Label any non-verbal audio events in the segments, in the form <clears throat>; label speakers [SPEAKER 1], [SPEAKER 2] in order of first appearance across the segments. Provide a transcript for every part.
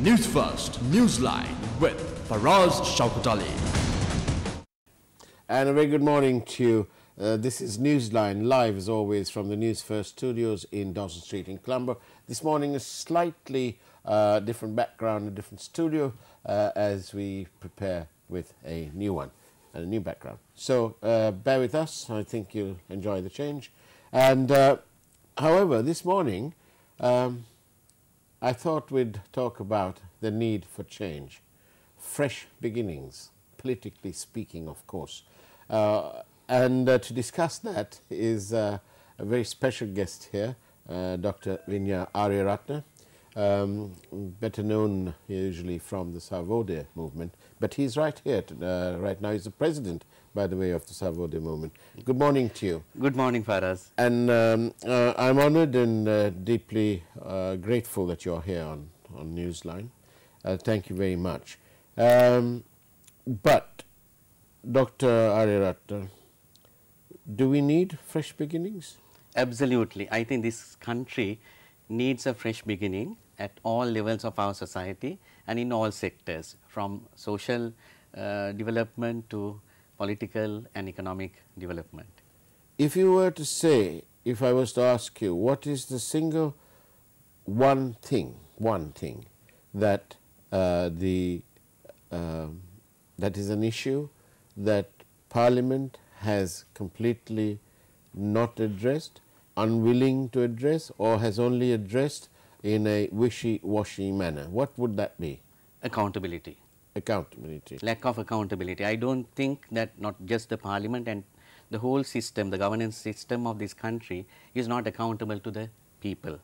[SPEAKER 1] News First, Newsline with Faraz Shauketaly.
[SPEAKER 2] And a very good morning to you. Uh, this is Newsline live as always from the News First studios in Dawson Street in Colombo. This morning a slightly uh, different background, a different studio uh, as we prepare with a new one and a new background. So uh, bear with us. I think you'll enjoy the change. And uh, however, this morning um, I thought we'd talk about the need for change, fresh beginnings, politically speaking, of course. Uh, and uh, to discuss that is uh, a very special guest here, uh, Dr. Vinya Ariyaratne, um, better known usually from the Sarvodaya movement, but he's right here uh, right now. He's the president, by the way, of the Sarvodaya movement. Good morning to you.
[SPEAKER 3] Good morning, Faraz.
[SPEAKER 2] And um, uh, I'm honored and uh, deeply uh, grateful that you're here on, on Newsline. Uh, thank you very much. Um, but, Dr. Ariyaratne, do we need fresh beginnings?
[SPEAKER 3] Absolutely. I think this country needs a fresh beginning at all levels of our society and in all sectors from social uh, development to political and economic development.
[SPEAKER 2] If you were to say, if I was to ask you, what is the single one thing, one thing that uh, the um, that is an issue that Parliament has completely not addressed, unwilling to address, or has only addressed in a wishy-washy manner. What would that be?
[SPEAKER 3] Accountability.
[SPEAKER 2] Accountability.
[SPEAKER 3] Lack of accountability. I don't think that not just the parliament and the whole system, the governance system of this country is not accountable to the people.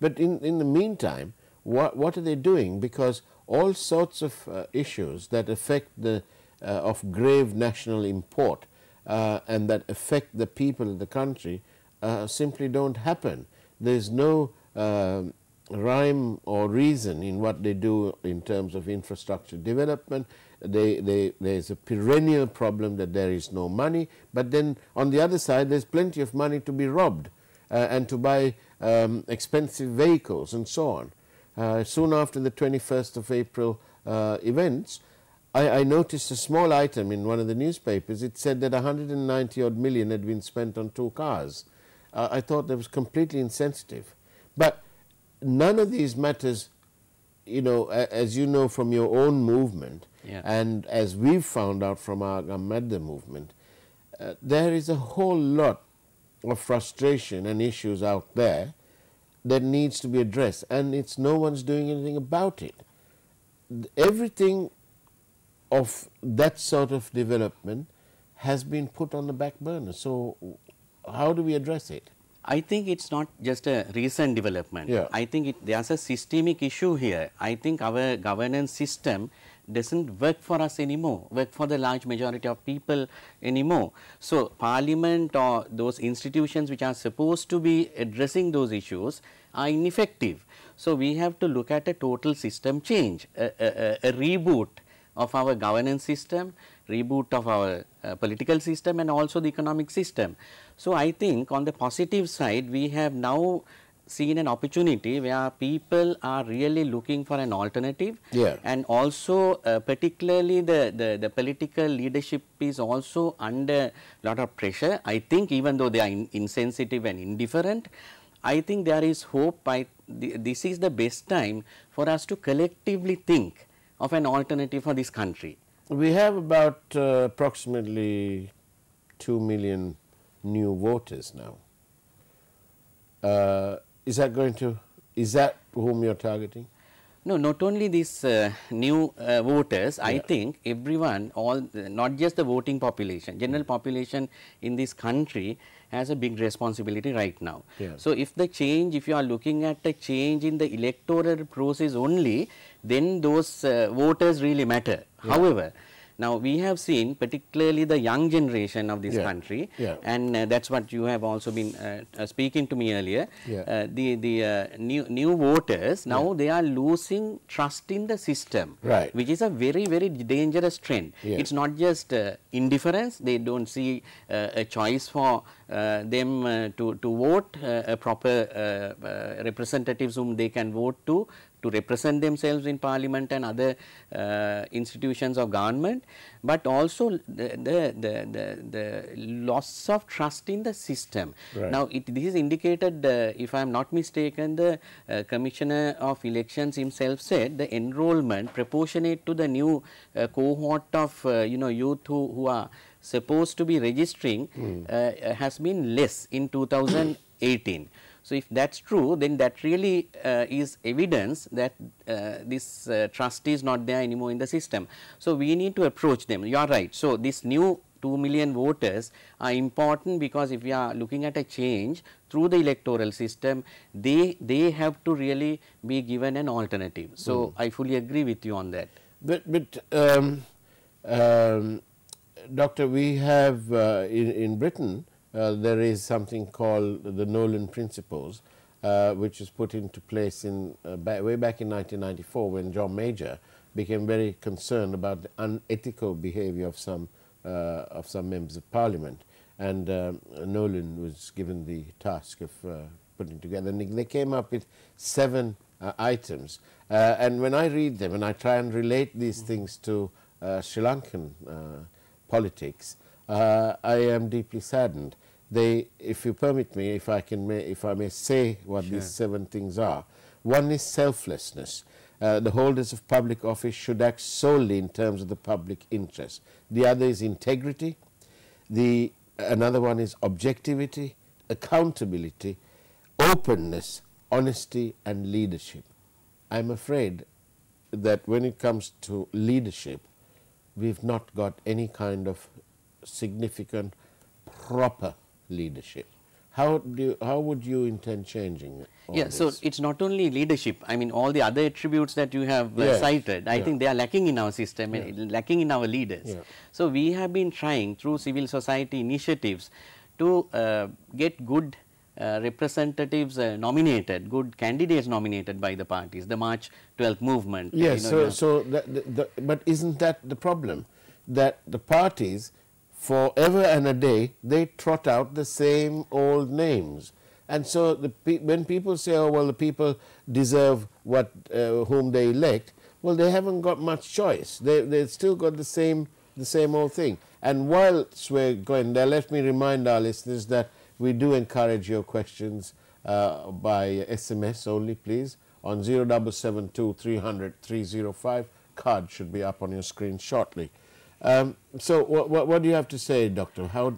[SPEAKER 2] But in, in the meantime, what, what are they doing? Because all sorts of uh, issues that affect the, uh, of grave national import uh, and that affect the people of the country uh, simply don't happen. There's no um, rhyme or reason in what they do in terms of infrastructure development. They, they, there's a perennial problem that there is no money, but then on the other side there's plenty of money to be robbed uh, and to buy um, expensive vehicles and so on. Uh, soon after the 21st of April uh, events, I, I, noticed a small item in one of the newspapers. It said that 190 odd million had been spent on two cars. Uh, I thought that was completely insensitive. But none of these matters, you know, as you know from your own movement,
[SPEAKER 3] yeah.
[SPEAKER 2] and as we've found out from our Gammadda movement, uh, there is a whole lot of frustration and issues out there that needs to be addressed, and it's no one's doing anything about it. Everything of that sort of development has been put on the back burner. So, how do we address it?
[SPEAKER 3] I think it's not just a recent development.
[SPEAKER 2] Yeah.
[SPEAKER 3] I think it, there's a systemic issue here. I think our governance system doesn't work for us anymore, work for the large majority of people anymore. So, parliament or those institutions which are supposed to be addressing those issues are ineffective. So, we have to look at a total system change, a, a, a reboot of our governance system, reboot of our uh, political system and also the economic system. So, I think on the positive side we have now seen an opportunity where people are really looking for an alternative
[SPEAKER 2] yeah.
[SPEAKER 3] and also uh, particularly the, the, the, political leadership is also under a lot of pressure. I think even though they are in, insensitive and indifferent, I think there is hope. I, th this is the best time for us to collectively think of an alternative for this country.
[SPEAKER 2] We have about uh, approximately 2 million new voters now. Uh, is that going to, is that whom you are targeting?
[SPEAKER 3] No, not only these uh, new uh, voters, yeah. I think everyone, all not just the voting population, general population in this country has a big responsibility right now.
[SPEAKER 2] Yeah.
[SPEAKER 3] So, if the change, if you are looking at a change in the electoral process only, then those uh, voters really matter.
[SPEAKER 2] Yeah.
[SPEAKER 3] However, now, we have seen particularly the young generation of this
[SPEAKER 2] yeah.
[SPEAKER 3] country
[SPEAKER 2] yeah.
[SPEAKER 3] and uh, that is what you have also been uh, uh, speaking to me earlier.
[SPEAKER 2] Yeah.
[SPEAKER 3] Uh, the the uh, new, new voters now they are losing trust in the system
[SPEAKER 2] right.
[SPEAKER 3] which is a very very dangerous trend. It is not just uh, indifference, they do not see a choice for uh, them uh, to, to vote uh, a proper uh, uh, representatives whom they can vote to to represent themselves in parliament and other uh, institutions of government, but also the, the, the, the, loss of trust in the system.
[SPEAKER 2] Right.
[SPEAKER 3] Now, it, this is indicated, uh, if I am not mistaken, the uh, Commissioner of Elections himself said the enrollment proportionate to the new uh, cohort of uh, you know youth who, who are supposed to be registering uh, has been less in 2018. So, if that is true then that really uh, is evidence that uh, this uh, trust is not there anymore in the system. So, we need to approach them you are right. So, this new 2 million voters are important because if we are looking at a change through the electoral system they they have to really be given an alternative. So, I fully agree with you on that.
[SPEAKER 2] But, but um, um, Doctor, we have uh, in, in Britain, uh, there is something called the Nolan Principles, uh, which was put into place in uh, way back in 1994 when John Major became very concerned about the unethical behavior of some uh, of some members of parliament, and um, Nolan was given the task of uh, putting together. And they came up with seven items, and when I read them and I try and relate these things to Sri Lankan politics, uh, I am deeply saddened. They, if you permit me, if I can, may, if I may say what these seven things are. One is selflessness. Uh, the holders of public office should act solely in terms of the public interest. The other is integrity. The another one is objectivity, accountability, openness, honesty, and leadership. I'm afraid that when it comes to leadership, we've not got any kind of significant, proper leadership. How do you, how would you intend changing all
[SPEAKER 3] Yeah, so it's not only leadership. I mean, all the other attributes that you have uh,
[SPEAKER 2] Yes,
[SPEAKER 3] cited, I
[SPEAKER 2] yeah.
[SPEAKER 3] think they are lacking in our system, and lacking in our leaders.
[SPEAKER 2] Yeah.
[SPEAKER 3] So we have been trying through civil society initiatives to uh, get good uh, representatives uh, nominated, good candidates nominated by the parties. The March 12th movement. you
[SPEAKER 2] Yes,
[SPEAKER 3] know,
[SPEAKER 2] so,
[SPEAKER 3] you know.
[SPEAKER 2] so that, the, the, but isn't that the problem? That the parties, forever and a day, they trot out the same old names. And so the, when people say, oh, well, the people deserve what, uh, whom they elect, well, they haven't got much choice. They, they've still got the same, the same old thing. And whilst we're going there, let me remind our listeners that we do encourage your questions uh, by SMS only, please, on 0772 300 305. Card should be up on your screen shortly. Um, so, what, what, what do you have to say, Doctor? How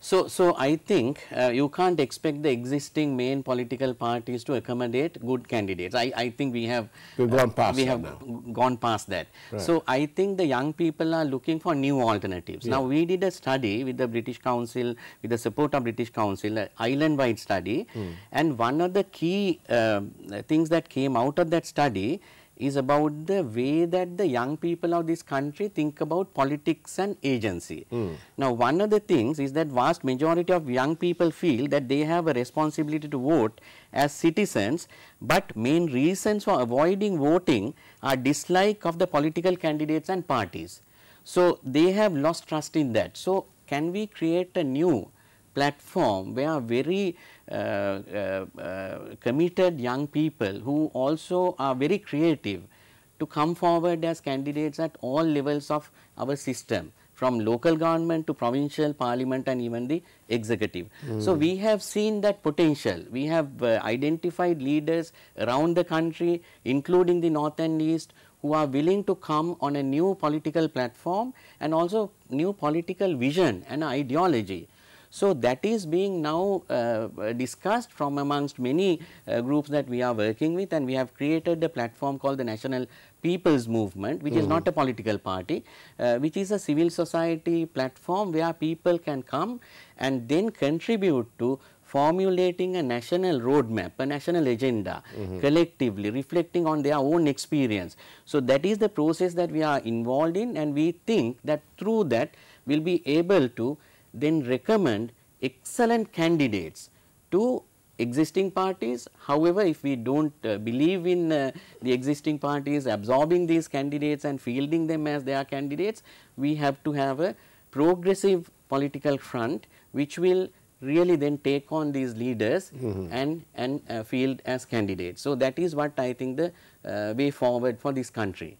[SPEAKER 3] So, so I think uh, you can't expect the existing main political parties to accommodate good candidates. I, I think we have
[SPEAKER 2] We've gone past
[SPEAKER 3] we
[SPEAKER 2] that
[SPEAKER 3] have
[SPEAKER 2] now.
[SPEAKER 3] gone past that. So I think the young people are looking for new alternatives. Now we did a study with the British Council, with the support of British Council, an island-wide study,
[SPEAKER 2] Hmm.
[SPEAKER 3] and one of the key um, things that came out of that study is about the way that the young people of this country think about politics and agency. Hmm. Now, one of the things is that vast majority of young people feel that they have a responsibility to vote as citizens, but main reasons for avoiding voting are dislike of the political candidates and parties. So, they have lost trust in that. So, can we create a new platform where very uh, uh, uh, committed young people who also are very creative to come forward as candidates at all levels of our system from local government to provincial parliament and even the executive. So, we have seen that potential. We have uh, identified leaders around the country including the north and east who are willing to come on a new political platform and also new political vision and ideology. So, that is being now uh, discussed from amongst many uh, groups that we are working with and we have created a platform called the National People's Movement which is not a political party, uh, which is a civil society platform where people can come and then contribute to formulating a national roadmap, a national agenda collectively reflecting on their own experience. So, that is the process that we are involved in and we think that through that we will be able to then recommend excellent candidates to existing parties. However, if we do not uh, believe in uh, the existing parties absorbing these candidates and fielding them as their candidates, we have to have a progressive political front which will really then take on these leaders and, and uh, field as candidates. So, that is what I think the uh, way forward for this country.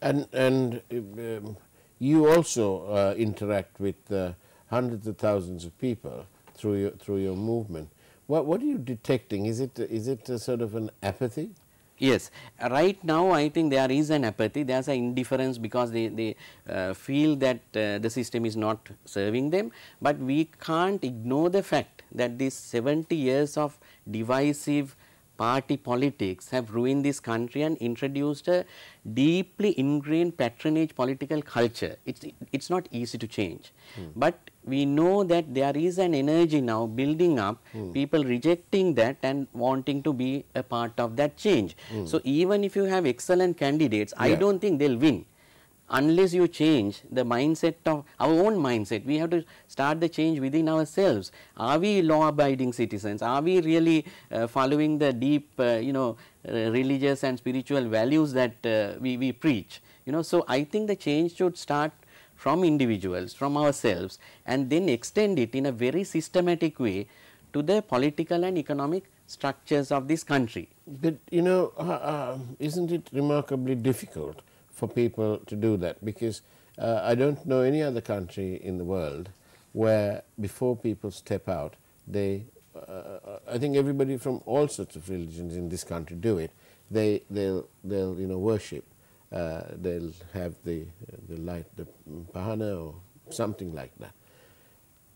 [SPEAKER 2] And, and um, you also uh, interact with uh, hundreds of thousands of people through your, through your movement. What, what are you detecting? Is it, is it a sort of an apathy?
[SPEAKER 3] Yes, right now I think there is an apathy, there is an indifference because they, they uh, feel that uh, the system is not serving them, but we can't ignore the fact that these 70 years of divisive party politics have ruined this country and introduced a deeply ingrained patronage political culture. It's, it's not easy to change, but we know that there is an energy now building up, people rejecting that and wanting to be a part of that change. So, even if you have excellent candidates, I don't think they will win unless you change the mindset of our own mindset. We have to start the change within ourselves. Are we law abiding citizens? Are we really uh, following the deep, uh, you know, uh, religious and spiritual values that uh, we, we preach? You know, so I think the change should start from individuals, from ourselves and then extend it in a very systematic way to the political and economic structures of this country.
[SPEAKER 2] But you know, uh, uh, isn't it remarkably difficult for people to do that? Because uh, I don't know any other country in the world where before people step out, they, uh, I think everybody from all sorts of religions in this country do it. They, they'll, they'll, you know, worship. Uh, they'll have the, the light, the pahana or something like that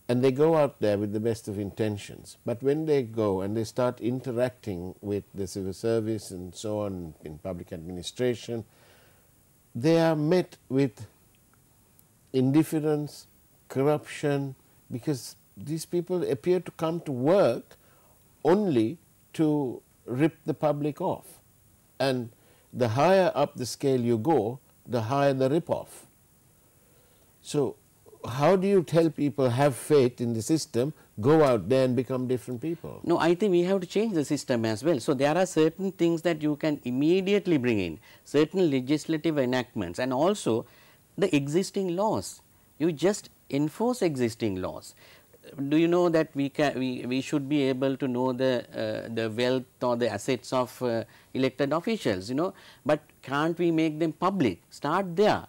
[SPEAKER 2] and they go out there with the best of intentions. But when they go and they start interacting with the civil service and so on in public administration, they are met with indifference, corruption, because these people appear to come to work only to rip the public off. And the higher up the scale you go, the higher the rip off. So, how do you tell people have faith in the system, go out there and become different people?
[SPEAKER 3] No, I think we have to change the system as well. So, there are certain things that you can immediately bring in, certain legislative enactments and also the existing laws. You just enforce existing laws. Do you know that we can we, we should be able to know the uh, the wealth or the assets of uh, elected officials, you know, but can't we make them public? Start there.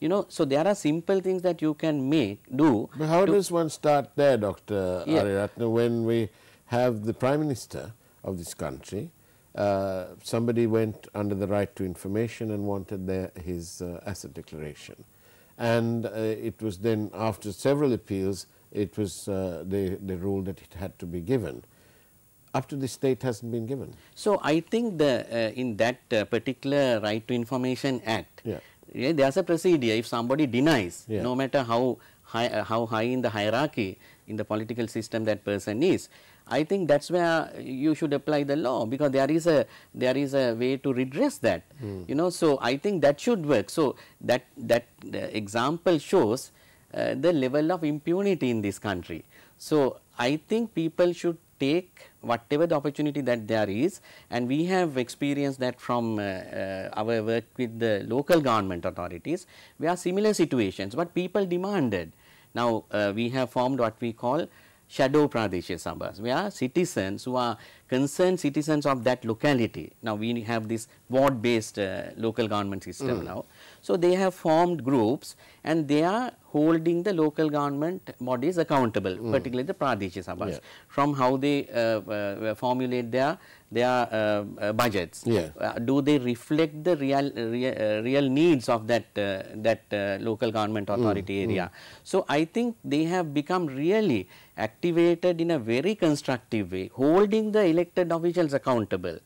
[SPEAKER 3] You know, so there are simple things that you can make, do.
[SPEAKER 2] But how does one start there, Dr.
[SPEAKER 3] Yeah.
[SPEAKER 2] Ariyaratne, when we have the Prime Minister of this country, uh, somebody went under the right to information and wanted their, his uh, asset declaration. And uh, it was then, after several appeals, it was, uh, they, they ruled that it had to be given. Up to this date hasn't been given.
[SPEAKER 3] So, I think the uh, in that uh, particular Right to Information Act,
[SPEAKER 2] Yeah.
[SPEAKER 3] yeah, there is a procedure if somebody denies,
[SPEAKER 2] Yeah.
[SPEAKER 3] no matter how high, uh, how high in the hierarchy in the political system that person is, I think that is where you should apply the law because there is a there is a way to redress that, you know. So, I think that should work. So, that that the example shows uh, the level of impunity in this country. So, I think people should take whatever the opportunity that there is and we have experienced that from uh, uh, our work with the local government authorities We where similar situations but people demanded. Now uh, we have formed what we call shadow Pradeshiya Sabhas where citizens who are concerned citizens of that locality. Now we have this ward based uh, local government system now. So they have formed groups and they are holding the local government bodies accountable particularly the Pradeshiya Sabhas
[SPEAKER 2] Yeah.
[SPEAKER 3] from how they uh, uh, formulate their their uh, uh, budgets.
[SPEAKER 2] Yeah.
[SPEAKER 3] Uh, do they reflect the real real, uh, real needs of that uh, that uh, local government authority area? So I think they have become really activated in a very constructive way, holding the elected officials accountable.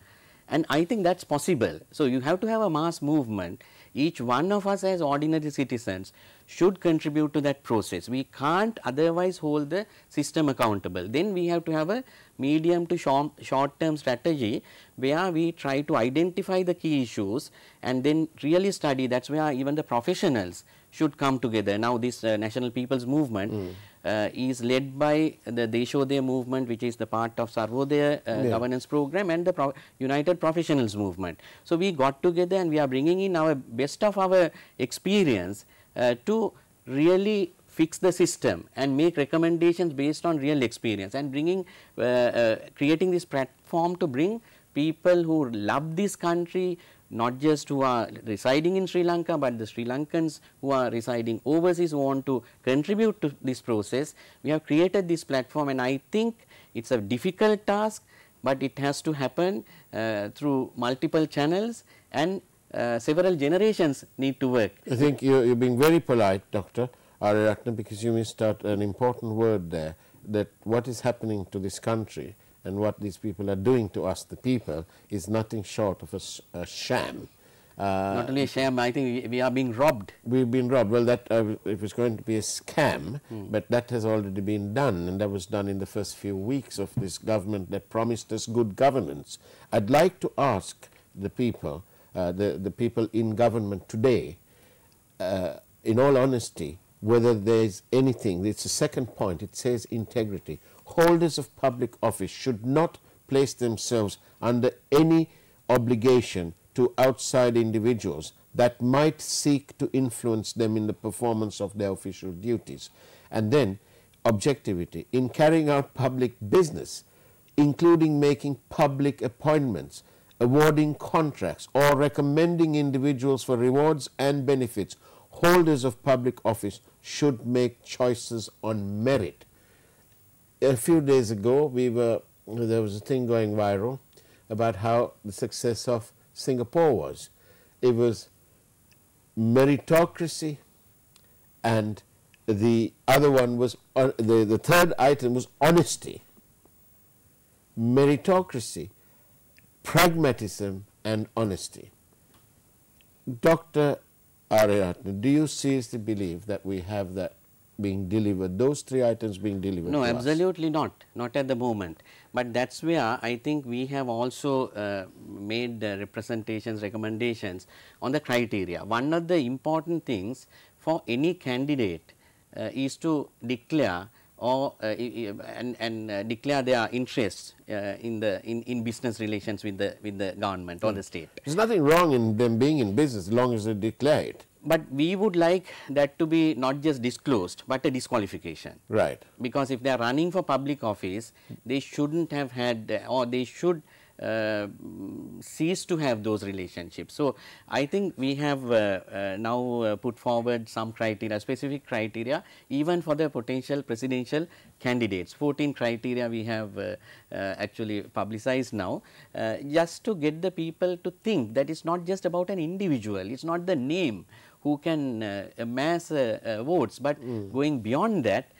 [SPEAKER 3] And I think that's possible. So you have to have a mass movement. Each one of us as ordinary citizens should contribute to that process. We can't otherwise hold the system accountable. Then we have to have a medium to short, term strategy where we try to identify the key issues and then really study. That's where even the professionals should come together. Now this uh, National People's Movement uh, is led by the Deshodaya movement which is the part of Sarvodaya uh,
[SPEAKER 2] Yeah.
[SPEAKER 3] governance program and the Pro United Professionals movement. So we got together and we are bringing in our best of our experience uh, to really fix the system and make recommendations based on real experience and bringing uh, uh, creating this platform to bring people who love this country not just who are residing in Sri Lanka, but the Sri Lankans who are residing overseas who want to contribute to this process. We have created this platform and I think it is a difficult task, but it has to happen uh, through multiple channels and uh, several generations need to work.
[SPEAKER 2] I think you, you're being very polite, Dr. Ariyaratne, because you missed out an important word there, that what is happening to this country and what these people are doing to us, the people, is nothing short of a, a sham.
[SPEAKER 3] Uh, Not only a sham, I think we, are being robbed.
[SPEAKER 2] We've been robbed. Well, that uh, it was going to be a scam, hmm. but that has already been done, and that was done in the first few weeks of this government that promised us good governance. I'd like to ask the people, uh, the, the people in government today, uh, in all honesty, whether there is anything, it's the second point, it says integrity holders of public office should not place themselves under any obligation to outside individuals that might seek to influence them in the performance of their official duties. And then objectivity in carrying out public business, including making public appointments, awarding contracts, or recommending individuals for rewards and benefits, holders of public office should make choices on merit a few days ago, we were there was a thing going viral about how the success of Singapore was. It was meritocracy, and the other one was the the third item was honesty. Meritocracy, pragmatism, and honesty. Dr. Ariyaratne, do you seriously believe that we have that being delivered, those three items being delivered
[SPEAKER 3] No, absolutely us. not, not at the moment. But that is where I think we have also uh, made uh, representations, recommendations on the criteria. One of the important things for any candidate uh, is to declare or uh, and, and uh, declare their interests uh, in the in, in business relations with the with the government mm. or the state.
[SPEAKER 2] There's nothing wrong in them being in business as long as they declare it
[SPEAKER 3] but we would like that to be not just disclosed, but a disqualification.
[SPEAKER 2] Right.
[SPEAKER 3] Because if they are running for public office, they shouldn't have had or they should uh, cease to have those relationships. So, I think we have uh, uh, now uh, put forward some criteria, specific criteria even for the potential presidential candidates. 14 criteria we have uh, uh, actually publicized now, just to get the people to think that it is not just about an individual, it is not the name who can amass votes, but mm. going beyond that,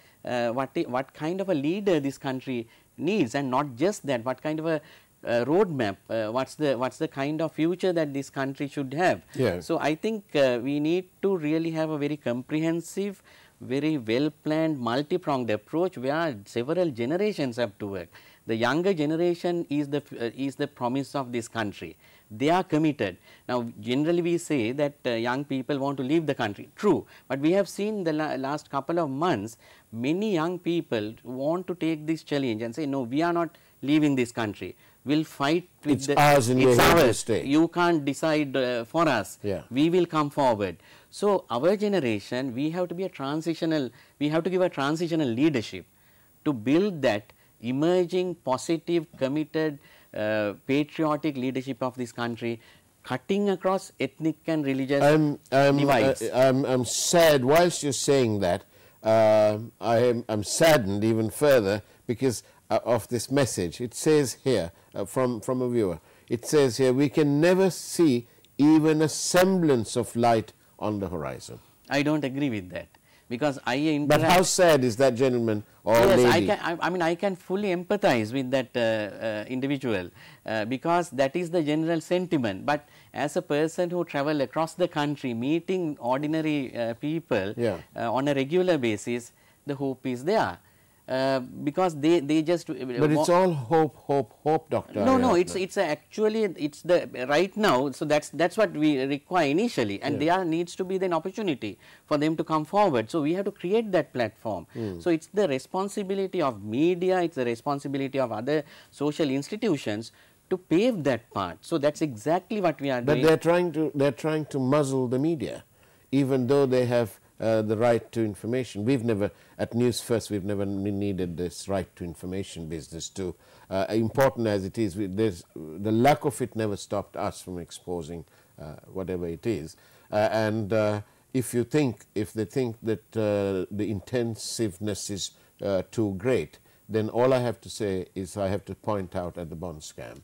[SPEAKER 3] what, what kind of a leader this country needs and not just that, what kind of a uh, roadmap, uh, what's the what's the kind of future that this country should have.
[SPEAKER 2] Yeah.
[SPEAKER 3] So I think uh, we need to really have a very comprehensive, very well planned, multi pronged approach where several generations have to work. The younger generation is the uh, is the promise of this country. They are committed. Now, generally we say that uh, young people want to leave the country. True, but we have seen the la last couple of months, many young people want to take this challenge and say, no, we are not leaving this country we will fight with
[SPEAKER 2] it's the, ours and it's ours.
[SPEAKER 3] You can't decide uh, for us.
[SPEAKER 2] Yeah.
[SPEAKER 3] We will come forward. So our generation, we have to be a transitional. We have to give a transitional leadership to build that emerging, positive, committed, patriotic leadership of this country cutting across ethnic and religious I'm, I'm, divides.
[SPEAKER 2] Uh, I'm, I'm sad whilst you're saying that uh, I am I'm saddened even further because uh, of this message. It says here uh, from, from a viewer, it says here, we can never see even a semblance of light on the horizon.
[SPEAKER 3] I don't agree with that because I.
[SPEAKER 2] But how sad is that gentleman or
[SPEAKER 3] yes,
[SPEAKER 2] lady?
[SPEAKER 3] I, can, I, I, mean, I can fully empathize with that uh, uh, individual uh, because that is the general sentiment. But as a person who travel across the country, meeting ordinary uh, people
[SPEAKER 2] yeah.
[SPEAKER 3] Uh, on a regular basis, the hope is there. Uh, because they they just uh,
[SPEAKER 2] but it's all hope hope hope doctor.
[SPEAKER 3] No no it's it's actually it's the right now so that's that's what we require initially. And yeah. there needs to be an opportunity for them to come forward. So we have to create that platform. Mm. so it's the responsibility of media it's the responsibility of other social institutions to pave that path. So that's exactly what we are
[SPEAKER 2] but
[SPEAKER 3] doing.
[SPEAKER 2] but they're trying to they're trying to muzzle the media even though they have uh, the right to information. We've never, at News First, we've never needed this right to information business to, uh, important as it is, we, the lack of it never stopped us from exposing uh, whatever it is. Uh, and uh, if you think, if they think that the intensiveness is too great, then all I have to say is I have to point out at the bond scam.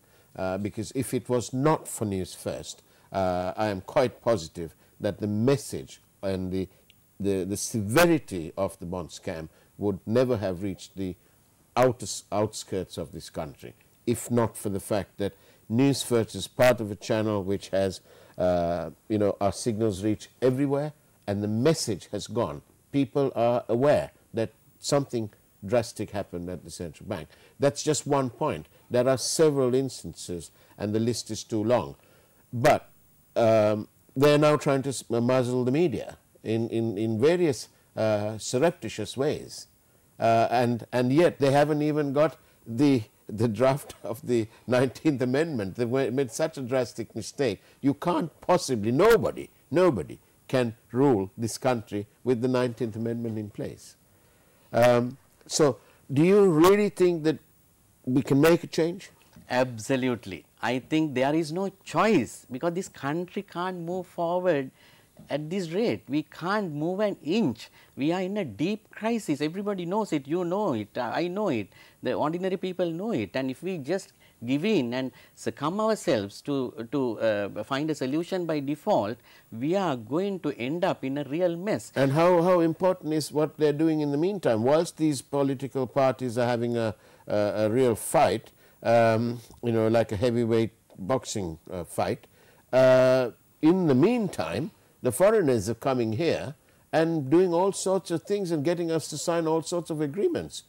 [SPEAKER 2] because if it was not for News First, I am quite positive that the message and the, the, the severity of the bond scam would never have reached the outer, outskirts of this country, if not for the fact that News First is part of a channel which has, uh, you know, our signals reach everywhere and the message has gone. People are aware that something drastic happened at the central bank. That's just one point. There are several instances and the list is too long. But um, they're now trying to muzzle the media in, in, in various uh, surreptitious ways. Uh, and, and yet they haven't even got the, the draft <laughs> of the 19th Amendment. They made such a drastic mistake. You can't possibly, nobody, nobody can rule this country with the 19th Amendment in place. Um, so, do you really think that we can make a change?
[SPEAKER 3] Absolutely. I think there is no choice because this country can't move forward at this rate. We can't move an inch. We are in a deep crisis. Everybody knows it. You know it. I know it. The ordinary people know it. And if we just give in and succumb ourselves to, to uh, find a solution by default, we are going to end up in a real mess.
[SPEAKER 2] And how, how important is what they're doing in the meantime? Whilst these political parties are having a, a, a real fight, um, you know, like a heavyweight boxing uh, fight. Uh, in the meantime, the foreigners are coming here and doing all sorts of things and getting us to sign all sorts of agreements.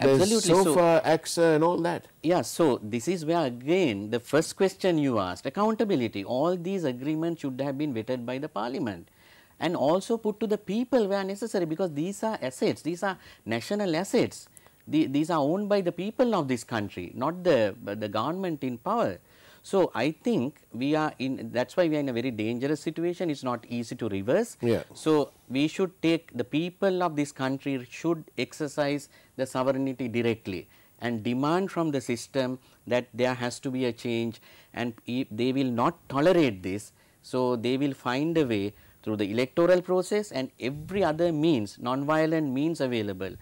[SPEAKER 3] Absolutely.
[SPEAKER 2] There's SOFA, so, ACSA and all that.
[SPEAKER 3] Yeah, so this is where again the first question you asked, accountability. All these agreements should have been vetted by the parliament and also put to the people where necessary because these are assets, these are national assets the, these are owned by the people of this country, not the, the government in power. So, I think we are in that is why we are in a very dangerous situation, it is not easy to reverse.
[SPEAKER 2] Yeah.
[SPEAKER 3] So, we should take the people of this country should exercise the sovereignty directly and demand from the system that there has to be a change and they will not tolerate this. So, they will find a way through the electoral process and every other means non-violent means available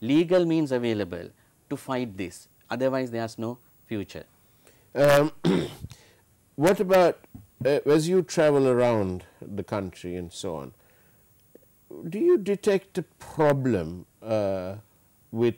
[SPEAKER 3] legal means available to fight this, otherwise there is no future. Um, <clears throat>
[SPEAKER 2] what about uh, as you travel around the country and so on, do you detect a problem uh, with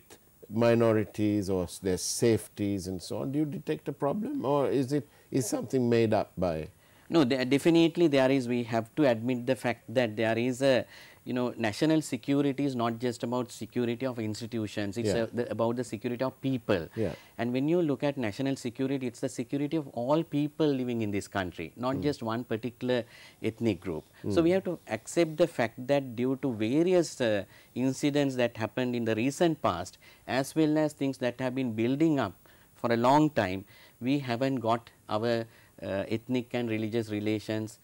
[SPEAKER 2] minorities or their safeties and so on? Do you detect a problem or is it is something made up by?
[SPEAKER 3] No, there, definitely there is, we have to admit the fact that there is a you know national security is not just about security of institutions it's
[SPEAKER 2] yeah.
[SPEAKER 3] a, the, about the security of people
[SPEAKER 2] yeah.
[SPEAKER 3] and when you look at national security it's the security of all people living in this country not mm. just one particular ethnic group mm. so we have to accept the fact that due to various uh, incidents that happened in the recent past as well as things that have been building up for a long time we haven't got our uh, ethnic and religious relations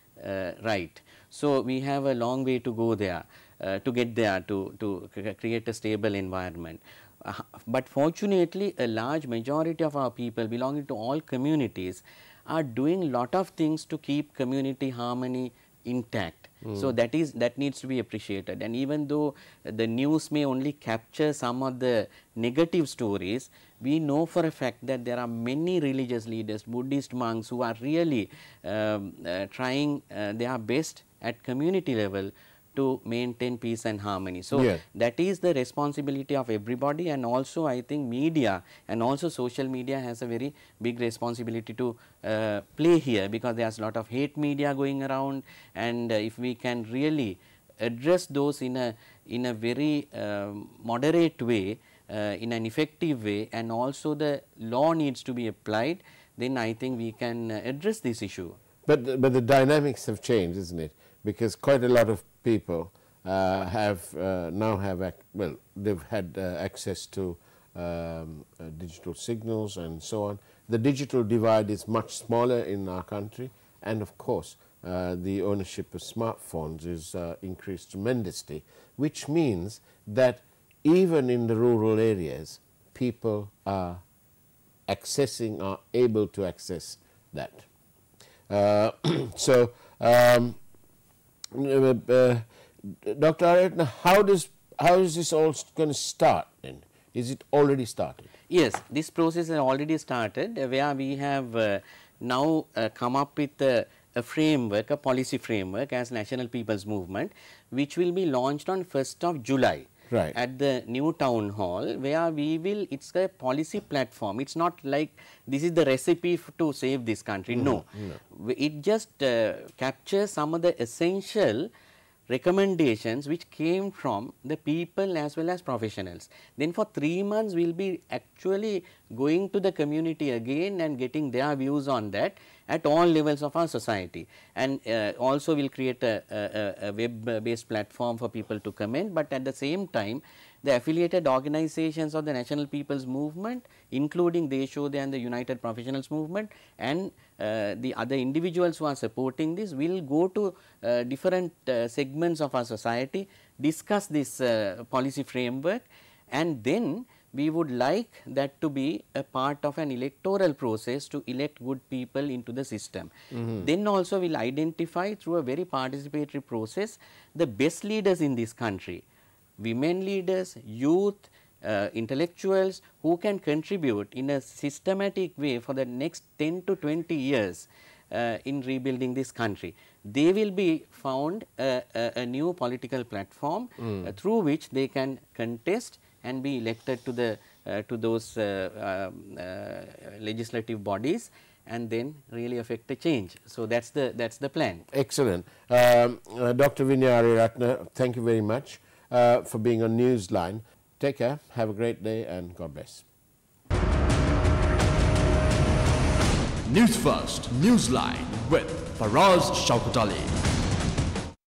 [SPEAKER 3] right so, we have a long way to go there uh, to get there to, to create a stable environment. Uh, but fortunately, a large majority of our people belonging to all communities are doing lot of things to keep community harmony intact. Mm. So, that is that needs to be appreciated and even though the news may only capture some of the negative stories, we know for a fact that there are many religious leaders, Buddhist monks who are really um, uh, trying uh, their best at community level to maintain peace and harmony. So,
[SPEAKER 2] yeah.
[SPEAKER 3] that is the responsibility of everybody and also I think media and also social media has a very big responsibility to uh, play here because there is a lot of hate media going around and uh, if we can really address those in a in a very uh, moderate way in an effective way and also the law needs to be applied then I think we can uh, address this issue.
[SPEAKER 2] But, but the dynamics have changed, isn't it? Because quite a lot of people uh, have uh, now have, well, they've had uh, access to um, uh, digital signals and so on. The digital divide is much smaller in our country and of course, uh, the ownership of smartphones is uh, increased tremendously, which means that even in the rural areas, people are accessing, are able to access that. Uh, <clears throat> so, um, uh, uh, Dr. Ariyaratne, how does how is this all going to start then? Is it already started?
[SPEAKER 3] Yes, this process has already started uh, where we have uh, now uh, come up with a, framework, a policy framework as National People's Movement, which will be launched on 1st of July.
[SPEAKER 2] Right.
[SPEAKER 3] At the new town hall, where we will, it's a policy platform. It's not like this is the recipe to save this country. Mm -hmm. no. no. It just uh, captures some of the essential recommendations which came from the people as well as professionals. Then for 3 months we will be actually going to the community again and getting their views on that at all levels of our society. And uh, also we will create a, a, a web based platform for people to comment, but at the same time the affiliated organizations of the National People's Movement including Deshodaya and the United Professionals Movement and uh, the other individuals who are supporting this will go to uh, different uh, segments of our society, discuss this uh, policy framework and then we would like that to be a part of an electoral process to elect good people into the system. Mm -hmm. Then also we will identify through a very participatory process the best leaders in this country women leaders, youth, uh, intellectuals who can contribute in a systematic way for the next 10 to 20 years uh, in rebuilding this country. They will be found a, a, a new political platform mm. uh, through which they can contest and be elected to the uh, to those uh, um, uh, legislative bodies and then really affect a change. So that's the that's the plan.
[SPEAKER 2] Excellent, um, Dr. Vinaya Ariyaratne. Thank you very much uh, for being on Newsline. Take care, have a great day, and God bless.
[SPEAKER 1] News First, Newsline with Faraz Shauketaly.